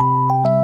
you